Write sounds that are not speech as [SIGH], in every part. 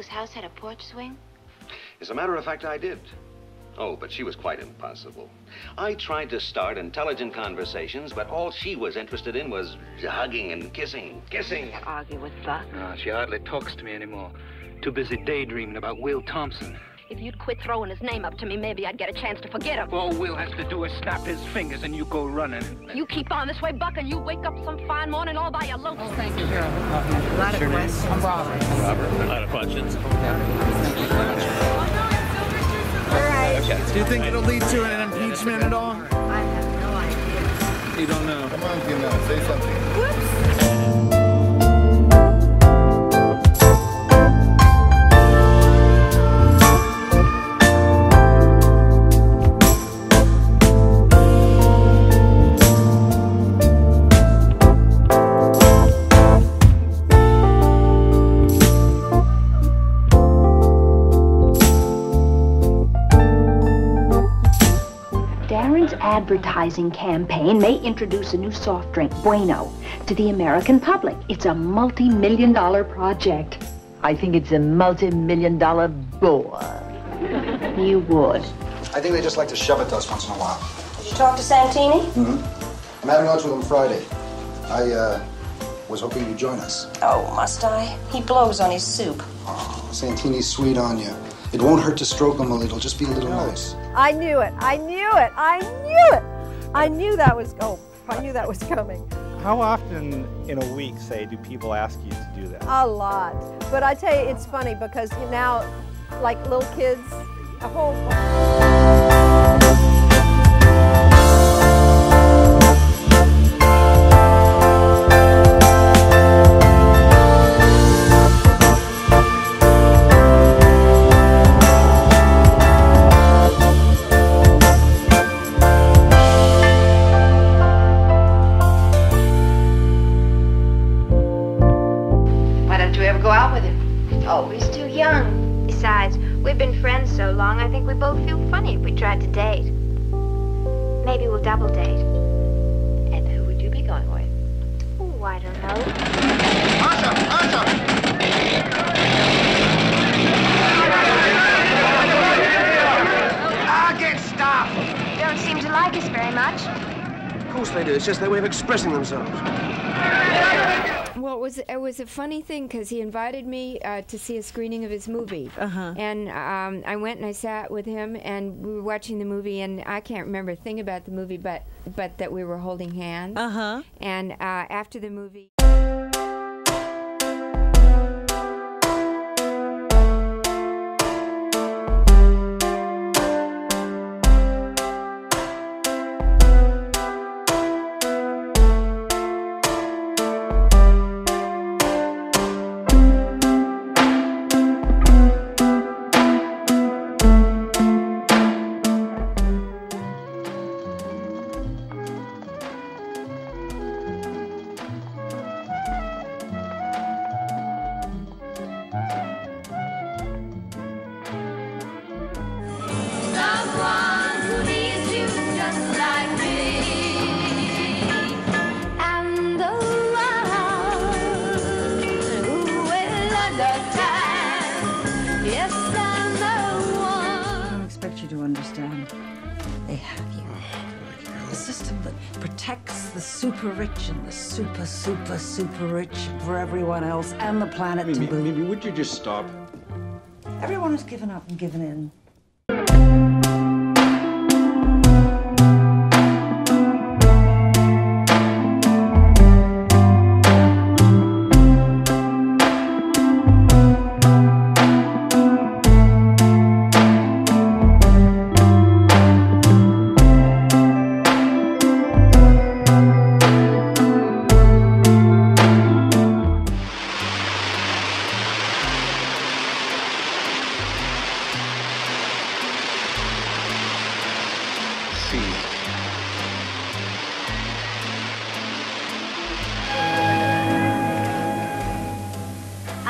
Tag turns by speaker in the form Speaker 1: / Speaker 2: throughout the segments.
Speaker 1: whose house had a porch swing?
Speaker 2: As a matter of fact, I did. Oh, but she was quite impossible. I tried to start intelligent conversations, but all she was interested in was hugging and kissing, kissing.
Speaker 1: Argue with Buck.
Speaker 3: No, she hardly talks to me anymore. Too busy daydreaming about Will Thompson.
Speaker 4: If you'd quit throwing his name up to me, maybe I'd get a chance to forget him.
Speaker 3: All Will has to do is snap his fingers and you go running.
Speaker 4: You keep on this way, Buck, and you wake up some fine morning all by your lonesome.
Speaker 5: Oh, thank you, Harold. A lot of questions. I'm Robert.
Speaker 6: Robert, a lot of questions.
Speaker 7: Do you think it'll lead to an impeachment at all?
Speaker 5: I have no idea.
Speaker 7: You don't know.
Speaker 8: Come on, Gina, say something.
Speaker 5: Whoops.
Speaker 9: Advertising campaign may introduce a new soft drink, Bueno, to the American public. It's a multi-million dollar project.
Speaker 10: I think it's a multi-million dollar bore.
Speaker 9: You would.
Speaker 8: I think they just like to shove it to us once in a while.
Speaker 11: Did you talk to Santini? Mm-hmm.
Speaker 8: I'm having lunch with him Friday. I, uh, was hoping you'd join us.
Speaker 11: Oh, must I? He blows on his soup.
Speaker 8: Oh, Santini's sweet on you. It won't hurt to stroke them a little, just be a little nice.
Speaker 12: I knew it. I knew it. I knew it. I knew that was oh, I knew that was coming.
Speaker 13: How often in a week, say, do people ask you to do that?
Speaker 12: A lot. But I tell you, it's funny because now, like little kids, a whole.
Speaker 1: Why don't you ever go out with him? Oh, he's too young. Besides, we've been friends so long, I think we both feel funny if we tried to date. Maybe we'll double date. And who would you be going with? Oh, I don't know.
Speaker 3: Ah, get stopped!
Speaker 1: Don't seem to like us very much.
Speaker 6: Of course they do. It's just their way of expressing themselves.
Speaker 14: Well, it was it was a funny thing because he invited me uh, to see a screening of his movie,
Speaker 5: Uh-huh.
Speaker 14: and um, I went and I sat with him, and we were watching the movie, and I can't remember a thing about the movie, but but that we were holding hands.
Speaker 5: Uh-huh.
Speaker 14: And uh, after the movie.
Speaker 5: Super rich and the super, super, super rich for everyone else and the planet to boot.
Speaker 6: Maybe would you just stop?
Speaker 5: Everyone has given up and given in.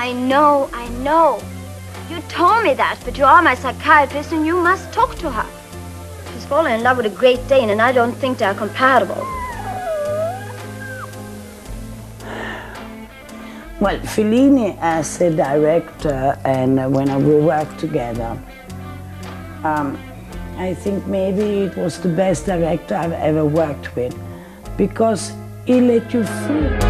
Speaker 1: I know, I know. You told me that, but you are my psychiatrist and you must talk to her. She's fallen in love with a Great Dane, and I don't think they're compatible.
Speaker 15: Well, Fellini as a director and when we worked together, um, I think maybe it was the best director I've ever worked with because he let you feel.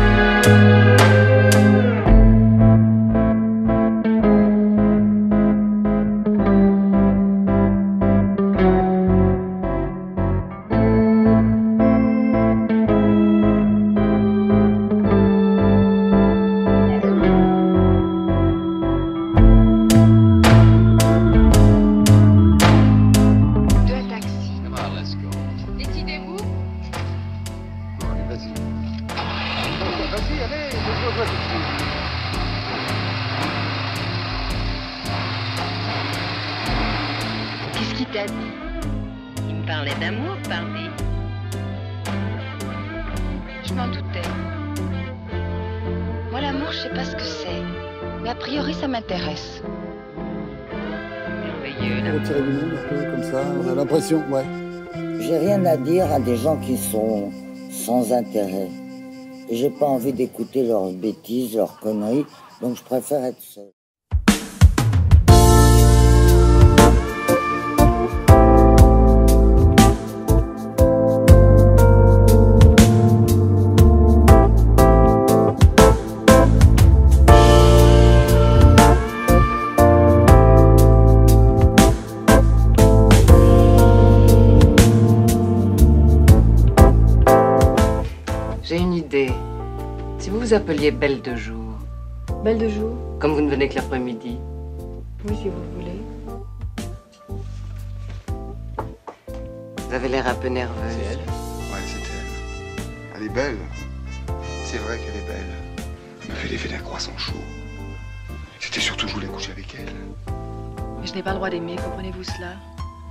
Speaker 16: Il me parlait d'amour, Barbie. Je m'en doutais. Moi, l'amour, je sais pas ce que c'est. Mais a priori, ça m'intéresse. Merveilleux,
Speaker 17: peu comme ça, on a l'impression, ouais.
Speaker 18: J'ai rien à dire à des gens qui sont sans intérêt. Et j'ai pas envie d'écouter leurs bêtises, leurs conneries, donc je préfère être seul.
Speaker 19: Vous vous appeliez Belle de jour,
Speaker 20: Belle de jour
Speaker 19: comme vous ne venez que l'après-midi,
Speaker 20: Oui, si vous voulez.
Speaker 19: vous avez l'air un peu nerveuse.
Speaker 17: Ouais, c'est elle. Elle est belle. C'est vrai qu'elle est belle. Elle m'a fait l'effet d'un croissant chaud. C'était surtout que je voulais coucher avec elle.
Speaker 20: Mais je n'ai pas le droit d'aimer, comprenez-vous cela?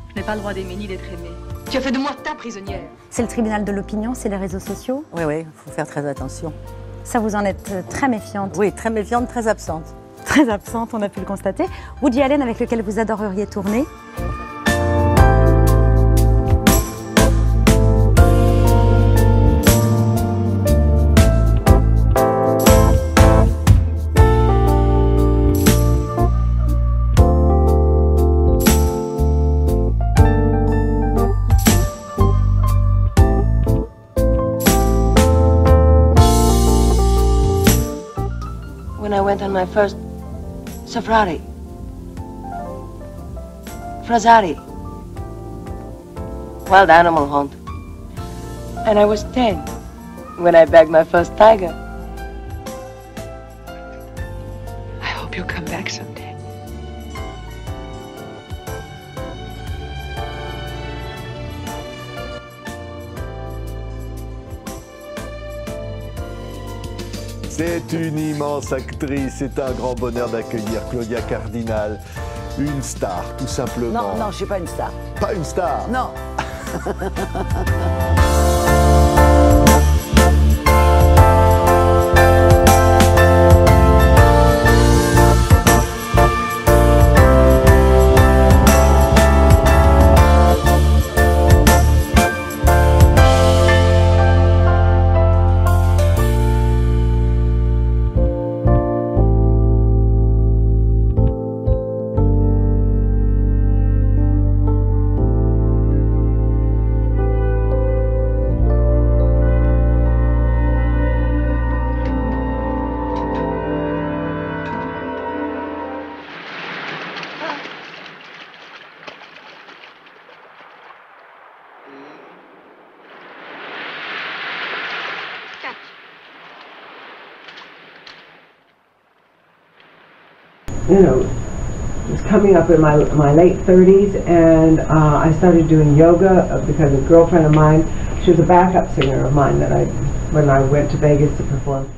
Speaker 20: Je n'ai pas le droit d'aimer ni d'être aimée. Tu as fait de moi ta prisonnière.
Speaker 21: C'est le tribunal de l'opinion, c'est les réseaux sociaux?
Speaker 22: Oui, oui, il faut faire très attention.
Speaker 21: Ça, vous en êtes euh, très méfiante.
Speaker 22: Oui, très méfiante, très absente.
Speaker 21: Très absente, on a pu le constater. Woody Allen, avec lequel vous adoreriez tourner?
Speaker 11: Went on my first safari, Frazari, wild animal hunt. And I was 10 when I bagged my first tiger.
Speaker 23: C'est une immense actrice, c'est un grand bonheur d'accueillir Claudia Cardinal, une star tout simplement.
Speaker 10: Non, non, je suis pas une star.
Speaker 23: Pas une star
Speaker 10: Non. [LAUGHS]
Speaker 24: you know, was coming up in my, my late 30s, and uh, I started doing yoga uh, because a girlfriend of mine, she was a backup singer of mine that I, when I went to Vegas to perform.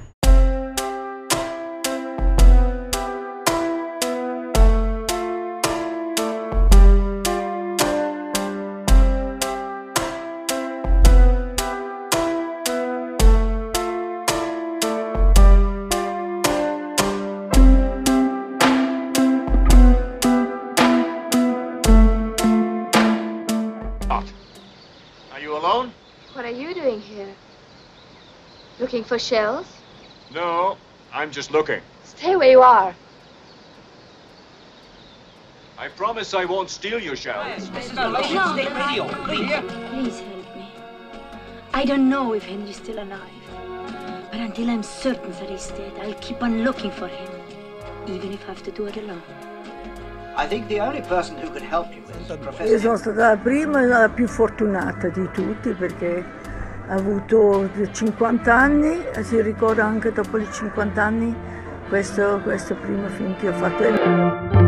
Speaker 1: For shells?
Speaker 6: No. I'm just looking.
Speaker 25: Stay where you are.
Speaker 6: I promise I won't steal your shower.
Speaker 26: Please help me. I don't know if Henry's still alive. But until I'm certain that he's dead, I'll keep on looking for him. Even if I have to do it alone.
Speaker 27: I think the only person who could help you is
Speaker 28: Io
Speaker 27: Professor.
Speaker 28: sono stata la prima e la più fortunata di tutti perché ha avuto 50 anni e si ricorda anche dopo i 50 anni questo, questo primo film che ho fatto.